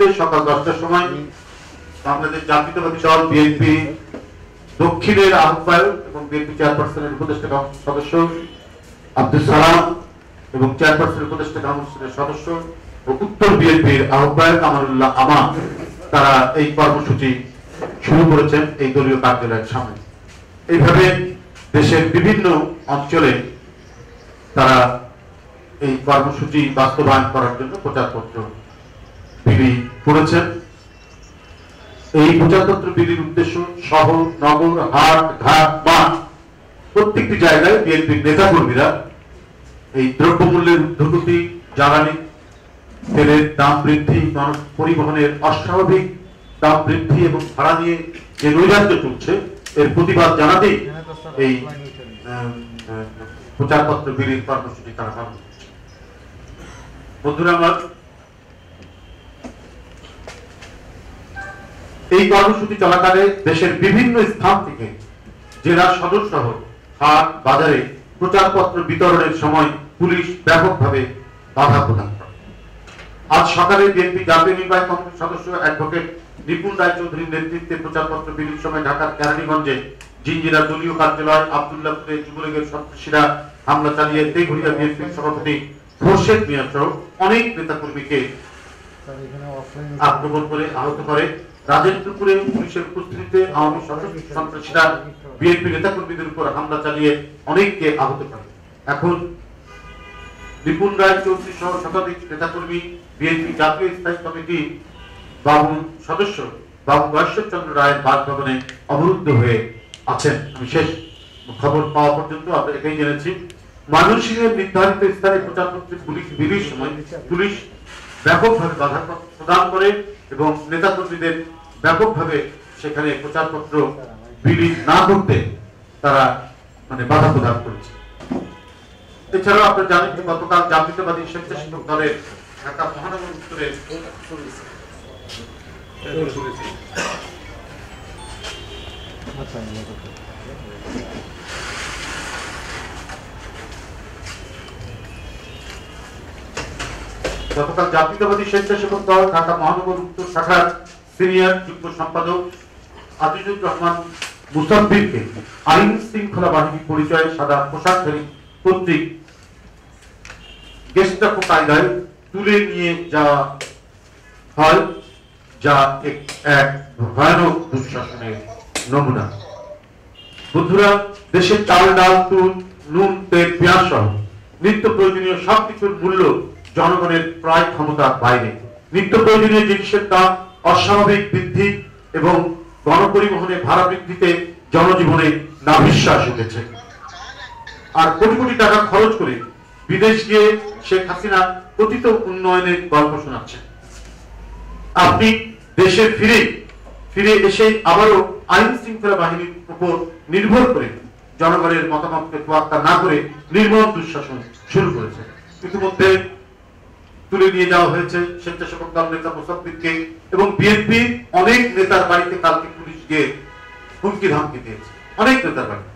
মুহূর্তে সকাল দশটার সময় বাংলাদেশ জাতীয়তাবাদী দল বিএনপি দক্ষিণের আহ্বায়ক এবং বিএনপি চেয়ারপারসনের উপদেষ্টা সদস্য আব্দুল সালাম এবং চেয়ারপারসনের উপদেষ্টা কাউন্সিলের সদস্য ও উত্তর বিএনপির আহ্বায়ক আমানুল্লাহ আমান, তারা এই কর্মসূচি শুরু করেছেন এই দলীয় কার্যালয়ের সামনে। এইভাবে দেশের বিভিন্ন অঞ্চলে তারা এই কর্মসূচি বাস্তবায়ন করার জন্য প্রচারপত্র বিলি করেছেন। এই প্রচারপত্র বিলির উদ্দেশ্য শহর, নগর, হাট, ঘাট মাঠ প্রত্যেকটি জায়গায় বিএনপির নেতাকর্মীরা এই দ্রব্যমূল্যের ঊর্ধ্বগতি জ্বালানি, তেলের দাম বৃদ্ধি পরিবহনের অস্বাভাবিক দাম বৃদ্ধি এবং ভাড়া নিয়ে যে নৈরাজ্য চলছে, এর প্রতিবাদ জানাতেই এই প্রচারপত্র বিলির কর্মসূচি তারা বন্ধুরা, আমার এই কর্মসূচি চলাকালে দেশের বিভিন্ন স্থান থেকে জেলা সদর সহ হাট বাজারে প্রচারপত্র বিতরণের সময় পুলিশ ব্যাপকভাবে বাধা প্রদান করে। আজ সকালে বিএনপি জাতীয় নির্বাহী কমিটির সদস্য অ্যাডভোকেট নিপুণ রায়চৌধুরীর নেতৃত্বে প্রচারপত্র বিলির সময় ঢাকার কেরানীগঞ্জে জিঞ্জিরা দলীয় কার্যালয় আবদুল্লাহপুরে যুবলীগের সন্ত্রাসীরা হামলা চালিয়ে তেঘুরিয়া বিএনপির সভাপতি খোরশেদ মিয়া সহ অনেক নেতাকর্মীকে আক্রমণ করে আহত করে। রাজেন্দ্রপুরে পুলিশের উপস্থিতিতে আওয়ামী সশস্ত্র সন্ত্রাসীরা বিএনপি নেতাকর্মীদের উপর হামলা চালিয়ে অনেককে আহত করে। এখন বিপুল রায় সহ শতাধিক নেতাকর্মী বিএনপি জাতীয় স্থায়ী কমিটি বাবু সদস্য বাবু চন্দ্র রায়ের বাসভবনে অবরুদ্ধ হয়ে আছেন। আমি শেষ খবর পাওয়া পর্যন্ত আমরা এটাই জেনেছি। মানুষের নির্ধারিত স্থানে প্রচারপত্রে পুলিশ বিলির সময় পুলিশ ব্যাপকভাবে বাধা প্রদান করে। এবং নেতাকর্মীদের ব্যাপকভাবে সেখানে প্রচারপত্র বিলি না করতে তারা মানে বাধা প্রদান করেছে। এছাড়াও আপনারা জানেন যে গতকাল জাতীয়তাবাদী স্বেচ্ছাসেবক দলের ঢাকা মহানগর উত্তরের গতকাল জাতীয়তাবাদী স্বেচ্ছাসেবক দল ঢাকা মহানগর উত্তর শাখার সিনিয়র যুগ্ম সম্পাদক আজিজুর রহমান মুসাফিরকে আইন শৃঙ্খলা পরিচয়ে সাদা কর্তৃক কায়দায় তুলে নিয়ে হয়, যা এক এক ভয়ানক দুঃশাসনের নমুনা। বন্ধুরা দেশের চাল ডাল, তুল, নুন, তেল, পেঁয়াজ সহ নিত্য প্রয়োজনীয় সবকিছুর মূল্য জনগণের প্রায় ক্ষমতার বাইরে। নিত্য প্রয়োজনীয় জিনিসের দাম অস্বাভাবিক বৃদ্ধি এবং গণপরিবহনে ভাড়া বৃদ্ধিতে জনজীবনে নাভিশ্বাস উঠেছে। আর কোটি কোটি টাকা খরচ করে বিদেশ গিয়ে শেখ হাসিনা কথিত উন্নয়নের গল্প শোনাচ্ছেন আপনি দেশে ফিরে ফিরে এসে আবারও আইন শৃঙ্খলা বাহিনীর উপর নির্ভর করে জনগণের মতামতকে তোয়াক্কা না করে নির্মম দুঃশাসন শুরু করেছে। ইতিমধ্যে তুলে নিয়ে যাওয়া হয়েছে স্বেচ্ছাসেবক দল নেতা মুসাফিরকে এবং বিএনপি অনেক নেতার বাড়িতে কালকে পুলিশ গিয়ে হুমকি ধামকি দিয়েছে। অনেক নেতার বাড়িতে।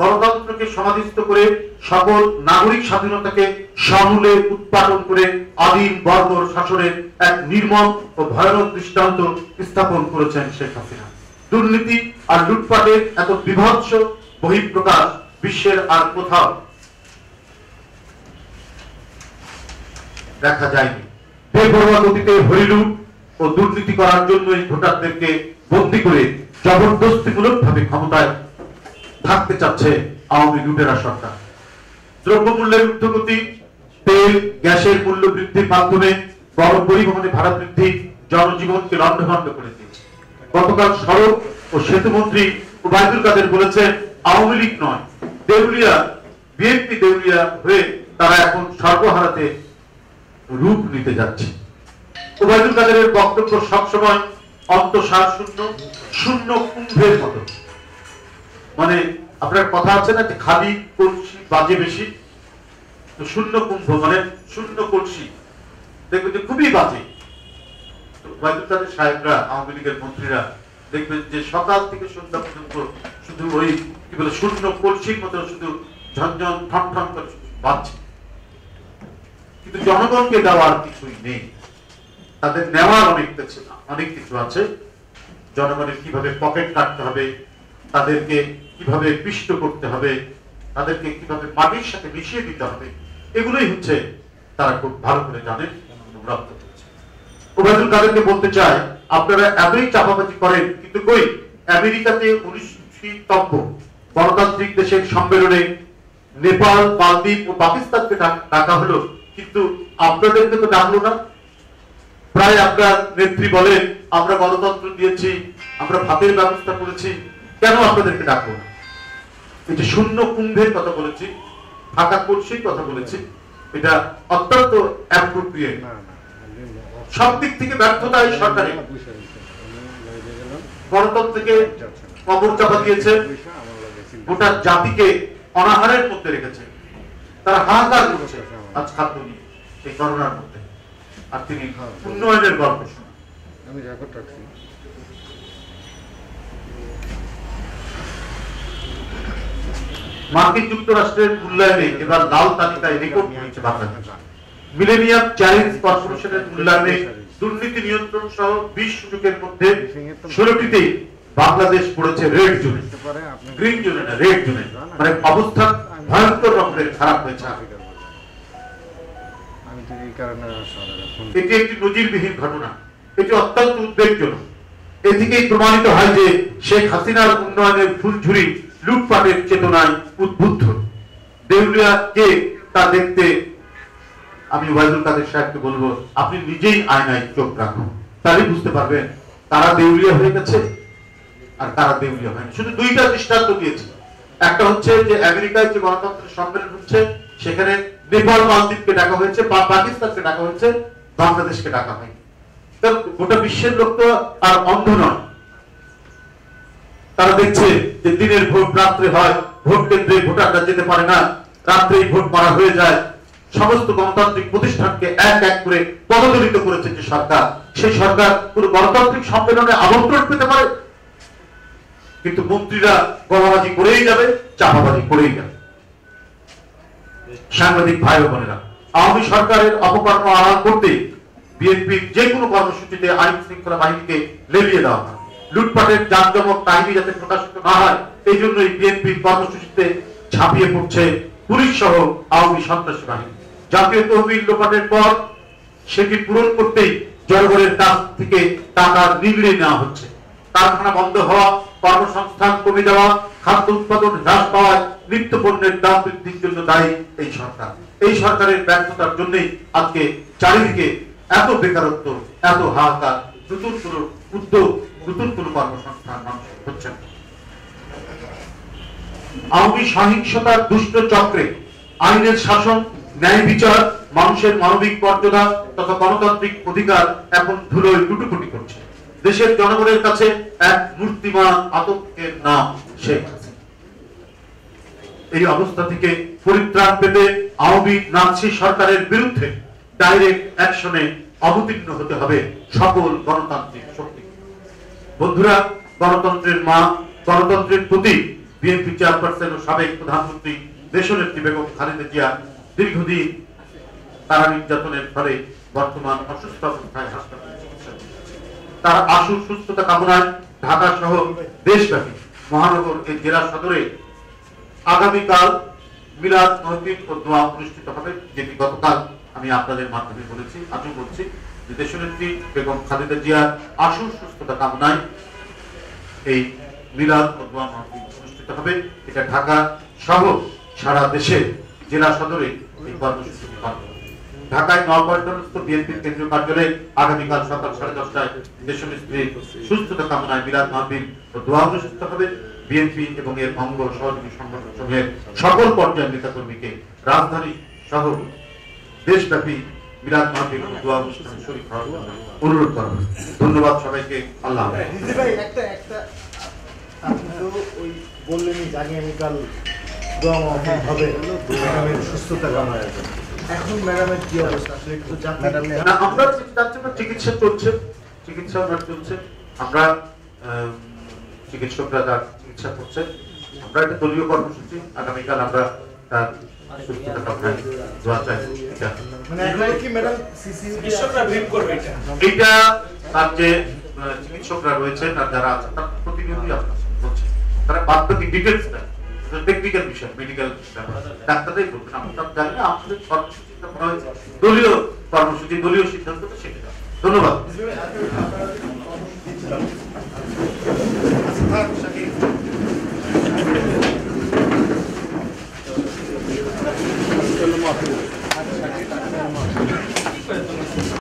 গণতন্ত্রকে সমাধিস্থ করে সকল নাগরিক স্বাধীনতাকে সমূলে উৎপাদন করে আদিম বর্বর শাসনের এক নির্মম ও ভয়ানক দৃষ্টান্ত স্থাপন করেছেন শেখ হাসিনা। দুর্নীতি আর লুটপাটের এত বিভৎস বহিঃপ্রকাশ বিশ্বের আর কোথাও দেখা যায়নি। বেপরোয়া গতিতে হরিলুট ও দুর্নীতি করার জন্যই ভোটারদেরকে বন্দি করে জবরদস্তিমূলক ভাবে ক্ষমতায় থাকতে চাচ্ছে আওয়ামী লুটেরা সরকার। দ্রব্যমূল্যের ঊর্ধ্বগতি, তেল, গ্যাসের মূল্য বৃদ্ধির মাধ্যমে বড় পরিবহনে ভাড়া বৃদ্ধি জনজীবনকে লণ্ডভণ্ড করে দিয়েছে গতকাল সড়ক ও সেতু মন্ত্রী ওবায়দুল কাদের বলেছেন, আওয়ামী লীগ নয়, দেউলিয়া, বিএনপি দেউলিয়া হয়ে তারা এখন সর্বহারাতে রূপ নিতে যাচ্ছে। ওবায়দুল কাদেরের বক্তব্য সবসময় অন্তঃসার শূন্য শূন্য কুম্ভের মতো। মানে আপনার কথা আছে না যে খালি কলসি, বাজে বেশি? তো শূন্য কুম্ভ মানে শূন্য কলসি। দেখবেন যে খুবই বাজে। ওবায়দুল কাদের সাহেবরা, আওয়ামী লীগের মন্ত্রীরা দেখবেন যে সকাল থেকে সন্ধ্যা পর্যন্ত শুধু ওই, কি বলে, শূন্য কলসির মতো শুধু ঝনঝন ঠন ঠন করে বাজছে। কিন্তু জনগণকে দেওয়ার কিছুই নেই। তাদের নেওয়ার অনেক কিছু অনেক কিছু আছে। জনগণের কীভাবে পকেট কাটতে হবে, তাদেরকে কীভাবে পিষ্ট করতে হবে, তাদেরকে কীভাবে মাটির সাথে মিশিয়ে দিতে হবে, এগুলোই হচ্ছে তারা খুব ভালো করে জানেন রপ্ত করেছে। ওবায়দুল কাদেরকে বলতে চাই, আপনারা এতই চাপাবাজি করেন, কিন্তু কই? আমেরিকাতে উনিশতব্য গণতান্ত্রিক দেশের সম্মেলনে নেপাল, মালদ্বীপ ও পাকিস্তানকে ডাকা হলো। কিন্তু আপনাদেরকে তো ডাকলো না। প্রায় আপনার নেত্রী বলেন আমরা গণতন্ত্র দিয়েছি আমরা ভাতের ব্যবস্থা করেছি কেন আপনাদেরকে ডাকবো না? এটা শূন্য কুম্ভের কথা বলেছি ফাঁকা কলসির কথা বলেছি এটা অত্যন্ত অ্যাপ্রোপ্রিয়েট সব দিক থেকে ব্যর্থতা এই সরকারের। গণতন্ত্রকে কবর চাপা দিয়েছে গোটা জাতিকে অনাহারের মধ্যে রেখেছে। তারা হাহাকার করছে। আজ নিয়ে এই করোনার মধ্যে। আর তিনি উন্নয়নের গল্প শোনান। আমি রেকর্ড রাখছি। মার্কিন যুক্তরাষ্ট্রের মূল্যায়নে এবার লাল তালিকায় রেকর্ড হয়েছে বাংলাদেশ। মিলেনিয়াম চ্যালেঞ্জ কর্পোরেশনের মূল্যায়নে দুর্নীতি নিয়ন্ত্রণ সহ বিশ সুযোগের মধ্যে ষোলোটিতেই বাংলাদেশ পড়েছে রেড জোনে। গ্রিন জোনে না রেড জোনে। মানে অবস্থা ভয়ঙ্কর রকমের খারাপ হয়েছে। তো এটি একটি নজিরবিহীন ঘটনা। এটি অত্যন্ত উদ্বেগজনক। প্রমাণিত হয় যে শেখ হাসিনার উন্নয়নের ফুলঝুরি লুটপাটের চেতনায় উদ্বুদ্ধ। তা দেখতে আমি কাদের সাহেবকে বলব, আপনি নিজেই আয়নায় চোখ রাখুন। তাহলে বুঝতে পারবেন, তারা দেউলিয়া হয়ে গেছে আর তারা দেউলিয়া হয়নি। শুধু দুইটা দৃষ্টান্ত দিয়েছি। একটা হচ্ছে যে আমেরিকায় যে গণতন্ত্রের সম্মেলন হচ্ছে, সেখানে নেপাল, মালদ্বীপকে ডাকা হয়েছে বা পাকিস্তানকে ডাকা হয়েছে, বাংলাদেশকে ডাকা হয়নি। গোটা বিশ্বের লোক তো আর অন্ধ নয়। তারা দেখছে যে দিনের ভোট রাত্রে হয়, ভোট কেন্দ্রে ভোটাররা যেতে পারে না, রাত্রেই ভোট মারা হয়ে যায়। সমস্ত গণতান্ত্রিক প্রতিষ্ঠানকে এক এক করে পদদলিত করেছে যে সরকার। সেই সরকার পুরো গণতান্ত্রিক সম্মেলনে আমন্ত্রণ পেতে পারে। কিন্তু মন্ত্রীরা গলাবাজি করেই যাবে চাপাবাজি করেই যাবে। সাংবাদিক ভাই বোনেরা, আওয়ামী সরকারের অপকর্ম আড়াল করতে বিএনপির যে কোনো কর্মসূচিতে আইন শৃঙ্খলা বাহিনীকে লেলিয়ে দেওয়া হয়। লুটপাটের জাঁকজমক কাহিনী যাতে প্রকাশিত না হয় এই জন্যই বিএনপির কর্মসূচিতে ঝাঁপিয়ে পড়ছে পুলিশ সহ আওয়ামী সন্ত্রাসী বাহিনী। জাতীয় তহবিল লোপাটের পর সেটি পূরণ করতেই জনগণের কাছ থেকে টাকা নিগড়ে নেওয়া হচ্ছে। কারখানা বন্ধ হওয়া, কর্মসংস্থান কমে যাওয়া, খাদ্য উৎপাদন হ্রাস পাওয়ায় নিত্য পণ্যের দাম বৃদ্ধির জন্য দায়ী এই সরকার। এই সরকারের ব্যর্থতার জন্যই আজকে চারিদিকে এত বেকারত্ব, এত হাহাকার, নতুন কোন উদ্যোগ, নতুন কোন কর্মসংস্থান হচ্ছে আওয়ামী সহিংসতার দুষ্ট চক্রে আইনের শাসন, ন্যায় বিচার, মানুষের মানবিক মর্যাদা তথা গণতান্ত্রিক অধিকার এখন ধুলোয় লুটুপুটি করছে। দেশের জনগণের কাছে এক মূর্তিমান আতঙ্কের নাম শেখ এই অবস্থা থেকে পরিত্রাণ পেতে আওয়ামী নাৎসি সরকারের বিরুদ্ধে ডাইরেক্ট অ্যাকশনে অবতীর্ণ হতে হবে সকল গণতান্ত্রিক শক্তি। বন্ধুরা, গণতন্ত্রের মা, গণতন্ত্রের প্রতি বিএনপি চেয়ারপারসন ও সাবেক প্রধানমন্ত্রী দেশনেত্রী বেগম খালেদা জিয়া দীর্ঘদিন তারা নির্যাতনের ফলে বর্তমান অসুস্থ অবস্থায় হাসপাতালে তার আশু সুস্থতা কামনায় ঢাকা সহ দেশব্যাপী মহানগর এই জেলা সদরে আগামীকাল মিলাদ মহদিন ও দোয়া অনুষ্ঠিত হবে, যেটি গতকাল আমি আপনাদের মাধ্যমে বলেছি, আজও বলছি, যে দেশনেত্রী বেগম খালেদা জিয়ার আশু সুস্থতা কামনায় এই মিলাদ ও দোয়া মাহফিল অনুষ্ঠিত হবে। এটা ঢাকা সহ সারা দেশে, জেলা সদরে এই কর্মসূচি পালন ঢাকায় নবপল্টনস্থ বিএনপির কেন্দ্রীয় কার্যালয়ে আগামীকাল সকাল সাড়ে দশটায় দেশনেত্রীর সুস্থতা কামনায় মিলাদ মাহফিল ও দোয়া অনুষ্ঠিত হবে। বিএনপি এবং এর অঙ্গ সহযোগী সংগঠন সমূহের সকল পর্যায়ের নেতাকর্মীকে রাজধানী সহ দেশব্যাপী মিলাদ মাহফিল দোয়া অনুষ্ঠানে শরীর হওয়ার অনুরোধ করা ধন্যবাদ সবাইকে। আল্লাহ একটা একটা আপনি তো ওই বললেনই যে আগামীকাল দোয়া হবে। ম্যাডামের সুস্থতা এখন ম্যাডামের কি অবস্থা? আসলে একটু জানতে না, আমরা চিকিৎসা চলছে চিকিৎসা আমরা চলছে। আমরা আম, চিকিৎসকরা তার চিকিৎসা করছে। আমরা একটা দলীয় কর্মসূচি আগামীকাল আমরা তার মানে এখনও কি ম্যাডাম সিসি চিকিৎসকরা ব্রিফ করবে এটা। এইটা তার যে চিকিৎসকরা রয়েছে তার যারা আছে তার প্রতিনিধি আপনার বলছে। তারা বাদ ডিটেলস দেয় টেকনিক্যাল বিষয় মেডিকেল ডাক্তাররাই বলবেন আমি সব জানি না আমাদের কর্মসূচিটা করা হয়েছে দলীয় কর্মসূচি দলীয় সিদ্ধান্ত সেটা। ধন্যবাদ।